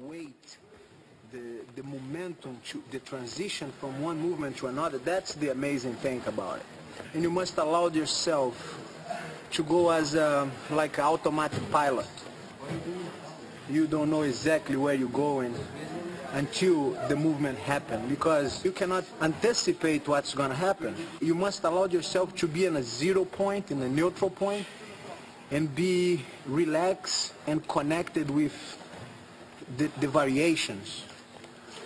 weight, the, the momentum, to, the transition from one movement to another, that's the amazing thing about it. And you must allow yourself to go as um, a, like an automatic pilot. You don't know exactly where you're going until the movement happens because you cannot anticipate what's going to happen. You must allow yourself to be in a zero point, in a neutral point, and be relaxed and connected with the, the variations.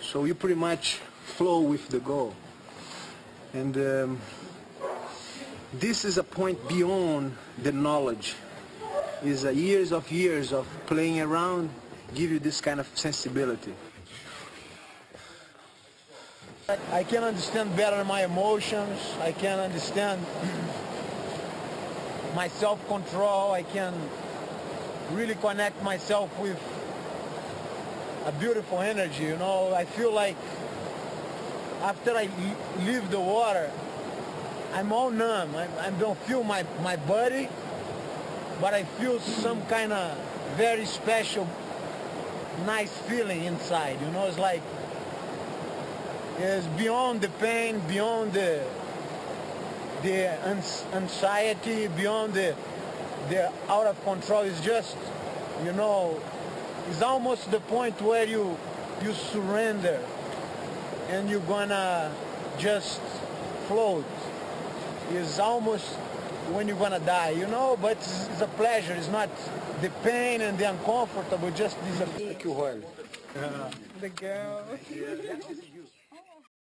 So you pretty much flow with the goal. And um, this is a point beyond the knowledge. Is years of years of playing around give you this kind of sensibility. I can understand better my emotions. I can understand my self-control. I can really connect myself with a beautiful energy, you know. I feel like after I leave the water, I'm all numb. I, I don't feel my, my body, but I feel some kind of very special, nice feeling inside, you know. It's like, it's beyond the pain, beyond the, the anxiety, beyond the, the out of control. It's just, you know, it's almost the point where you, you surrender and you're gonna just float. It's almost when you're gonna die, you know, but it's, it's a pleasure. It's not the pain and the uncomfortable, just this. Thank you, Juan. Uh, the girl.